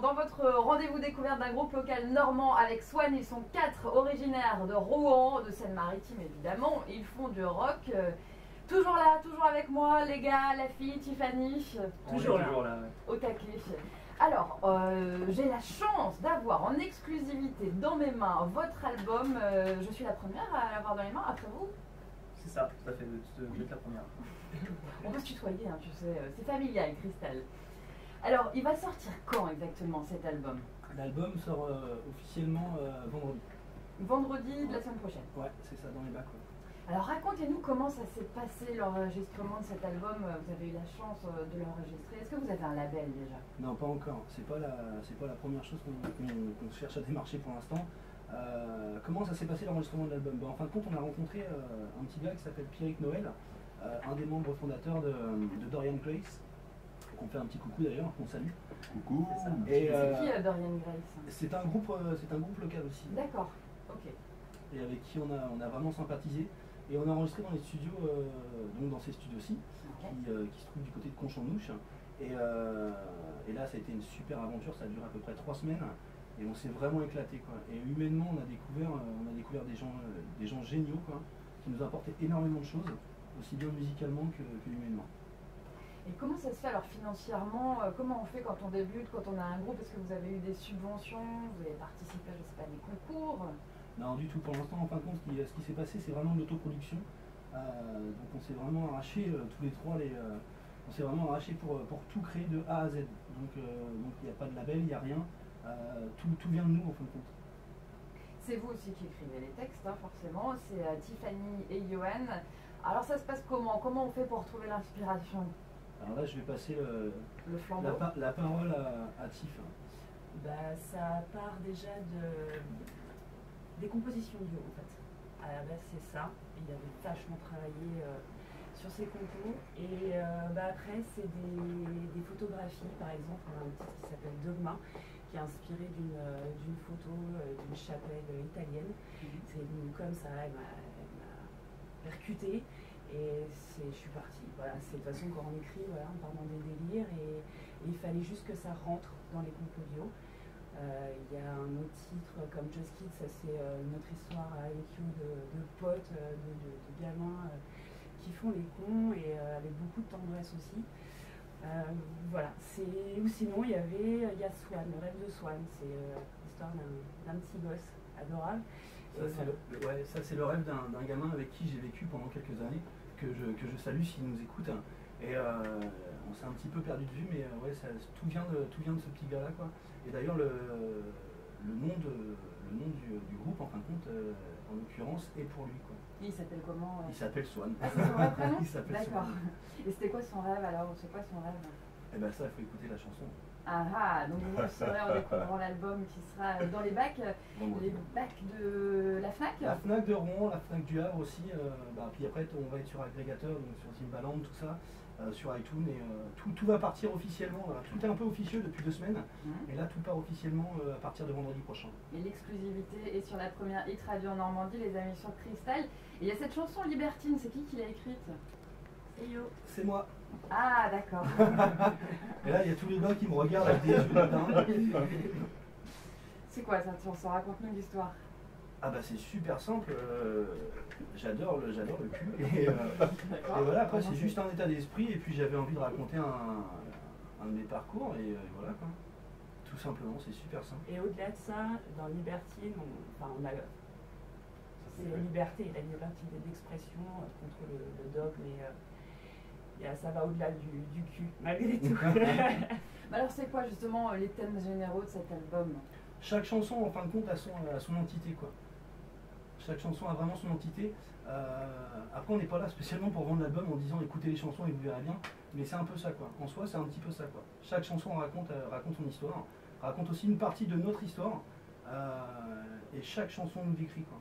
Dans votre rendez-vous découverte d'un groupe local normand avec Swan, ils sont quatre originaires de Rouen, de Seine-Maritime évidemment. Ils font du rock. euh, toujours là, toujours avec moi, les gars, la fille, Tiffany, Toujours là. au taquet. Alors, euh, j'ai la chance d'avoir en exclusivité dans mes mains votre album. Euh, je suis la première à l'avoir dans les mains, après vous. C'est ça, tout à fait, vous êtes- la première. On peut se tutoyer, hein, tu sais, c'est familial, Christelle. Alors, il va sortir quand exactement cet album? L'album sort euh, officiellement euh, vendredi. Vendredi de la semaine prochaine. Ouais, c'est ça, dans les bacs. ouais. Alors racontez-nous comment ça s'est passé l'enregistrement de cet album. Euh, Vous avez eu la chance de l'enregistrer. Est-ce que vous avez un label déjà? Non, pas encore. C'est pas la, pas la première chose qu'on cherche à démarcher pour l'instant. Euh, comment ça s'est passé l'enregistrement de l'album? Ben, En fin de compte, on a rencontré euh, un petit gars qui s'appelle Pierrick Noël, euh, un des membres fondateurs de, de Dorian Grace, qu'on fait un petit coucou d'ailleurs, qu'on salue. Coucou. C'est ça. Et C'est euh, qui euh, Dorian Grace c'est un groupe, euh, c'est un groupe local aussi, D'accord, ok. et avec qui on a, on a vraiment sympathisé. Et on a enregistré dans les studios, euh, donc dans ces studios-ci, qui, euh, qui se trouve du côté de Conchon-Nouche. Et, euh, et là, ça a été une super aventure, ça a duré à peu près trois semaines. Et on s'est vraiment éclaté. Quoi. Et humainement, on a découvert, euh, on a découvert des, gens, euh, des gens géniaux quoi, qui nous apportaient énormément de choses, aussi bien musicalement que, que humainement. Et comment ça se fait alors financièrement euh, Comment on fait quand on débute, quand on a un groupe? Est-ce que vous avez eu des subventions? Vous avez participé, je sais pas, à des concours? Non, du tout. Pour l'instant, en fin de compte, ce qui, ce qui s'est passé, c'est vraiment l'autoproduction. Euh, donc on s'est vraiment arraché, euh, tous les trois, les, euh, on s'est vraiment arraché pour, pour tout créer de A à Z. Donc donc il n'y a pas de label, il n'y a rien. Tout, tout vient de nous, en fin de compte. C'est vous aussi qui écrivez les textes, hein, forcément. C'est Tiffany et Johan. Alors ça se passe comment? Comment on fait pour trouver l'inspiration? Alors là, je vais passer le- Le la, flambeau pa- la parole à, à Tiff. Bah, ça part déjà de, des compositions duo en fait. À la base, c'est ça. Il avait vachement travaillé euh, sur ses compos. Et euh, bah, après, c'est des, des photographies. Par exemple, on a un titre qui s'appelle Dogma, qui est inspiré d'une euh, photo d'une chapelle italienne. C'est venu comme ça, elle m'a percuté. Et je suis partie. Voilà, c'est de toute façon quand on écrit, voilà, on dans des délires et, il fallait juste que ça rentre dans les compos audio. Euh, Il y a un autre titre comme Just Kids, ça c'est euh, notre histoire avec you de, potes, euh, de, gamins euh, qui font les cons et euh, avec beaucoup de tendresse aussi. Euh, voilà, c'est ou sinon il y avait il y a Swan, le rêve de Swan, c'est euh, l'histoire d'un petit gosse adorable. Ça, c'est le, rêve d'un gamin avec qui j'ai vécu pendant quelques années, que je, que je salue s'il nous écoute. Et euh, on s'est un petit peu perdu de vue, mais euh, ouais, ça, tout, vient de, tout vient de ce petit gars-là. quoi. Et d'ailleurs, le, le nom, de, le nom du, groupe, en fin de compte, euh, en l'occurrence, est pour lui. Il s'appelle comment euh Il s'appelle Swan. Ah, c'est son vrai prénom Il s'appelle D'accord. Et c'était quoi son rêve alors C'est quoi son rêve? Et ben ça, il faut écouter la chanson. Ah ah, donc vous le saurez en découvrant l'album qui sera euh, dans les bacs, euh, les bacs de la FNAC La FNAC de Rouen, la FNAC du Havre aussi. euh, bah, puis après, on va être sur agrégateur, donc sur Timbaland, tout ça, euh, sur iTunes. Et euh, tout, tout va partir officiellement. voilà. Tout est un peu officieux depuis deux semaines. Mhm. Et là, tout part officiellement euh, à partir de vendredi prochain. Et l'exclusivité est sur la première hit radio en Normandie, les amis sur Cristal. Et il y a cette chanson Libertine, c'est qui qui l'a écrite? C'est yo. C'est moi. Ah d'accord. Et là, il y a tous les gars qui me regardent avec des yeux de dingue. c'est quoi cette chanson? Raconte-nous l'histoire. Ah bah c'est super simple. euh, j'adore le, j'adore le cul. Et, euh, et voilà, après c'est juste un état d'esprit. Et puis j'avais envie de raconter un, un de mes parcours. Et euh, voilà quoi. Tout simplement, c'est super simple. Et au-delà de ça, dans Libertine, on, enfin, on a c'est la liberté, la liberté d'expression euh, contre le, le dogme, et euh, ça va au-delà du, du cul, malgré tout. Mais Alors c'est quoi justement les thèmes généraux de cet album? Chaque chanson, en fin de compte, a son, a son entité quoi. Chaque chanson a vraiment son entité. Euh, après, on n'est pas là spécialement pour vendre l'album en disant écoutez les chansons et vous verrez bien. Mais c'est un peu ça quoi. En soi, c'est un petit peu ça quoi. Chaque chanson raconte, euh, raconte son histoire, raconte aussi une partie de notre histoire. euh, et chaque chanson nous décrit quoi.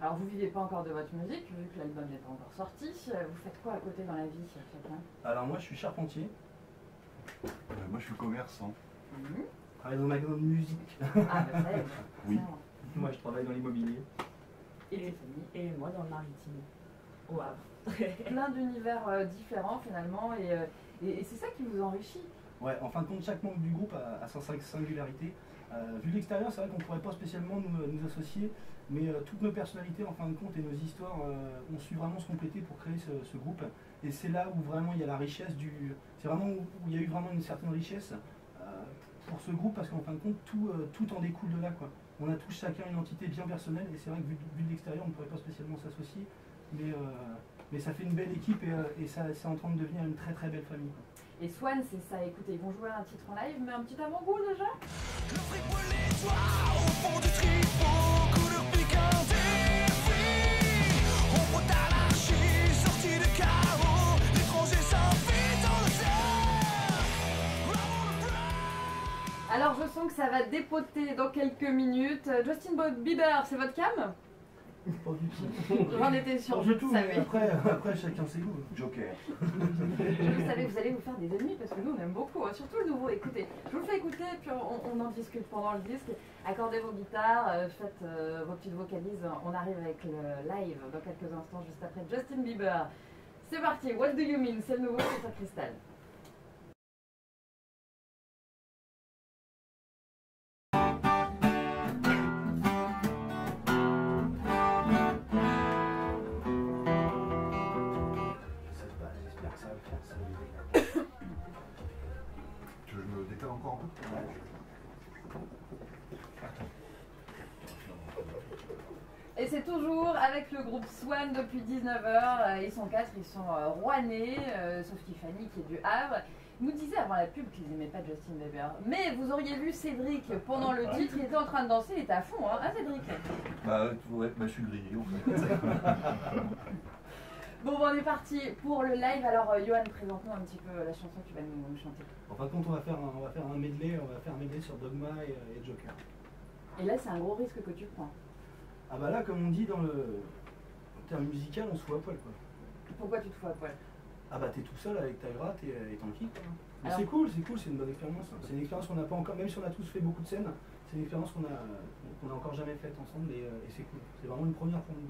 Alors vous vivez pas encore de votre musique, vu que l'album n'est pas encore sorti. Vous faites quoi à côté dans la vie chacun Alors moi, je suis charpentier. Euh, moi, je suis commerçant. Mhm. Je travaille dans le magasin de musique. Ah bah ça y est. Oui. Moi, je travaille dans l'immobilier. Et, et moi dans le maritime, au Havre. plein d'univers euh, différents finalement et, euh, et- et c'est ça qui vous enrichit. Ouais, en fin de compte, chaque membre du groupe a, a sa sing- singularité. Euh, vu de l'extérieur, c'est vrai qu'on ne pourrait pas spécialement nous, nous associer, mais euh, toutes nos personnalités, en fin de compte, et nos histoires euh, ont su vraiment se compléter pour créer ce, ce groupe. Et c'est là où vraiment il y a la richesse du. C'est vraiment où, où il y a eu vraiment une certaine richesse euh, pour ce groupe, parce qu'en fin de compte, tout, euh, tout en découle de là. Quoi. On a tous chacun une entité bien personnelle, et c'est vrai que vu, de- vu de l'extérieur, on ne pourrait pas spécialement s'associer, mais, euh, mais ça fait une belle équipe et, euh, et ça, c'est en train de devenir une très très belle famille. quoi. Et Swan, c'est ça. Écoutez, ils vont jouer un titre en live, mais un petit avant-goût déjà? Le Que ça va dépoter dans quelques minutes. Justin Bieber, c'est votre cam Pas du tout. J'en étais sûre, je tout, mais après, après chacun ses goûts. Joker. Je savais que vous allez vous faire des ennemis parce que nous on aime beaucoup, hein, surtout le nouveau. Écoutez, je vous le fais écouter puis on, on en discute pendant le disque. Accordez vos guitares, euh, faites euh, vos petites vocalises. On arrive avec le live dans quelques instants juste après Justin Bieber. C'est parti, What Do You Mean? C'est le nouveau sur Cristal. Encore un peu Et c'est toujours avec le groupe Swan depuis 19h. Ils sont quatre, ils sont euh, rouennais, euh, sauf Tiffany qui est du Havre. Ils nous disaient avant la pub qu'ils n'aimaient pas Justin Bieber. Mais vous auriez vu Cédric pendant le titre, il était en train de danser, il était à fond, hein, hein Cédric? Bah ouais, bah, je suis grillé en fait. Bon, bon, on est parti pour le live. Alors, euh, Johan, présente-nous un petit peu la chanson que tu vas nous, nous chanter. En fin de compte, on va faire un, on va faire un medley, on va faire un medley sur Dogma et, euh, et Joker. Et là, c'est un gros risque que tu prends. Ah bah là, comme on dit dans le terme musical, on se fout à poil quoi. Pourquoi tu te fous à poil? Ah bah t'es tout seul avec ta gratte et, et ton kit. quoi. Mais Alors- c'est cool, c'est cool, c'est une bonne expérience. hein. C'est une expérience qu'on n'a pas encore, même si on a tous fait beaucoup de scènes, c'est une expérience qu'on a, qu'on a encore jamais faite ensemble et, euh, et c'est cool. C'est vraiment une première pour nous.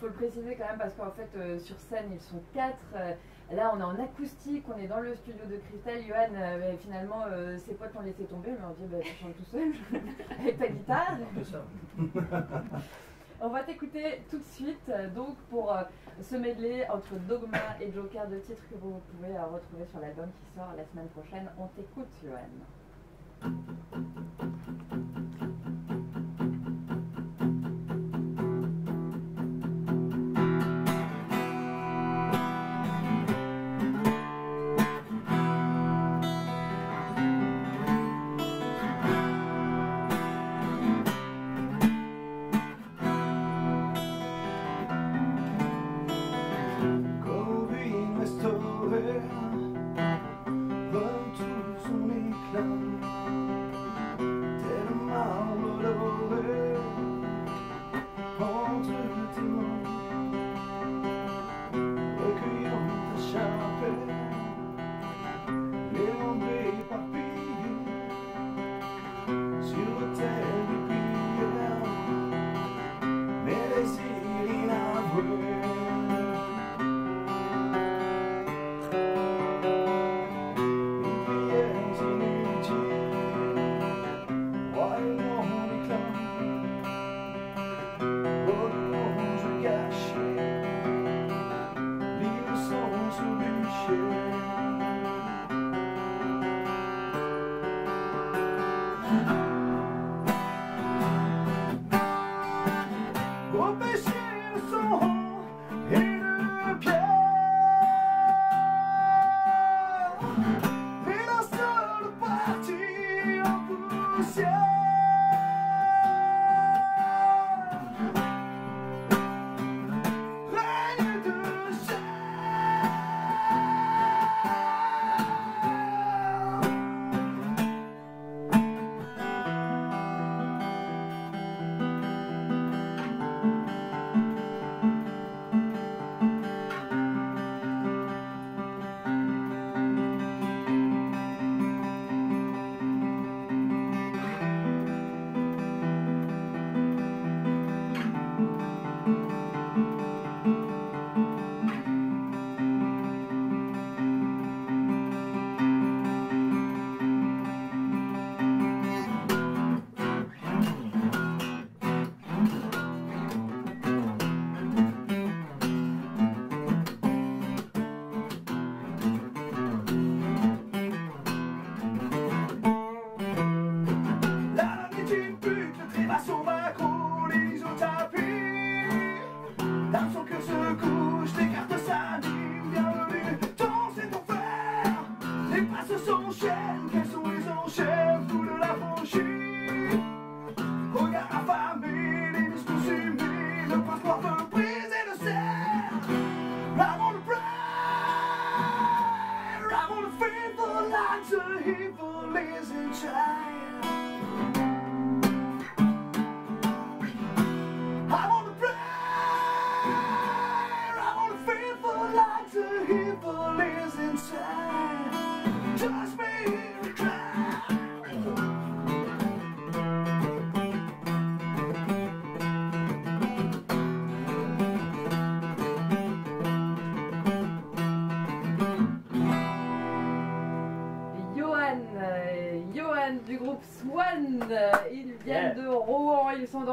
Faut le préciser quand même parce qu'en fait euh, sur scène ils sont quatre. euh, là on est en acoustique, on est dans le studio de Cristal. Johan, euh, finalement ses potes l'ont laissé tomber, mais on dit bah, tu chantes tout seul avec ta guitare. On va t'écouter tout de suite donc pour ce medley entre Dogma et Joker, deux titres que vous pouvez retrouver sur l'album qui sort la semaine prochaine. On t'écoute Johan.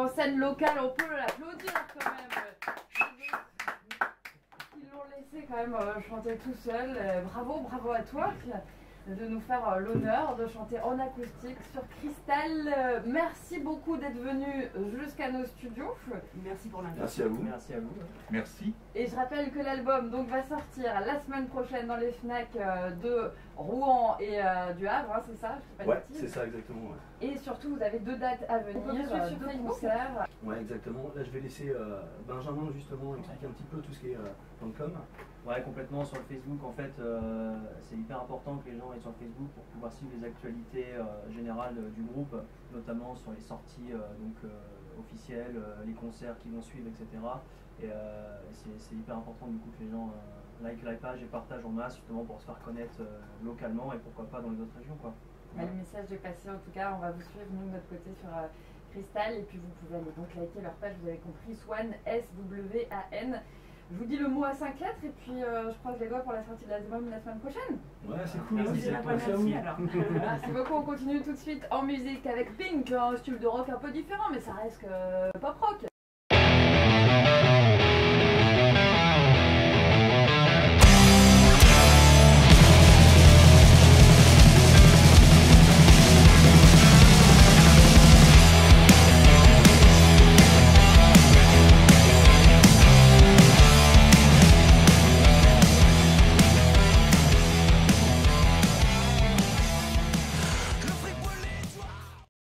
Scène locale, on peut l'applaudir quand même. Ils l'ont laissé quand même euh, chanter tout seul. Euh, bravo, bravo à toi de nous faire euh, l'honneur de chanter en acoustique sur Cristal. Merci beaucoup d'être venu jusqu'à nos studios. Merci pour l'invitation. Merci à vous. Merci à vous. Merci. Et je rappelle que l'album donc va sortir la semaine prochaine dans les Fnac de Rouen et du Havre, hein, c'est ça? Je pas Ouais, c'est ça exactement. Ouais. Et surtout, vous avez deux dates à venir, On peut vous suivre euh, sur deux Facebook concerts. Ouais, exactement. Là, je vais laisser euh, Benjamin justement expliquer un petit peu tout ce qui est euh, dans le com. Ouais, complètement sur le Facebook. En fait, euh, c'est hyper important que les gens aient sur Facebook pour pouvoir suivre les actualités euh, générales du groupe, notamment sur les sorties euh, donc, euh, officielles, euh, les concerts qui vont suivre, etc. Et euh, c'est c'est hyper important du coup que les gens euh, like la page et partagent en masse justement pour se faire connaître euh, localement et pourquoi pas dans les autres régions. Quoi. Bah, le message est passé en tout cas, on va vous suivre nous de notre côté sur euh, Cristal et puis vous pouvez aller donc liker leur page, vous avez compris, Swan, S-W-A-N. Je vous dis le mot à 5 lettres et puis euh, je croise les doigts pour la sortie de l'album la semaine prochaine. Ouais, c'est cool. Merci, hein, merci merci alors. Merci beaucoup, on continue tout de suite en musique avec Pink, un style de rock un peu différent mais ça reste que pop rock.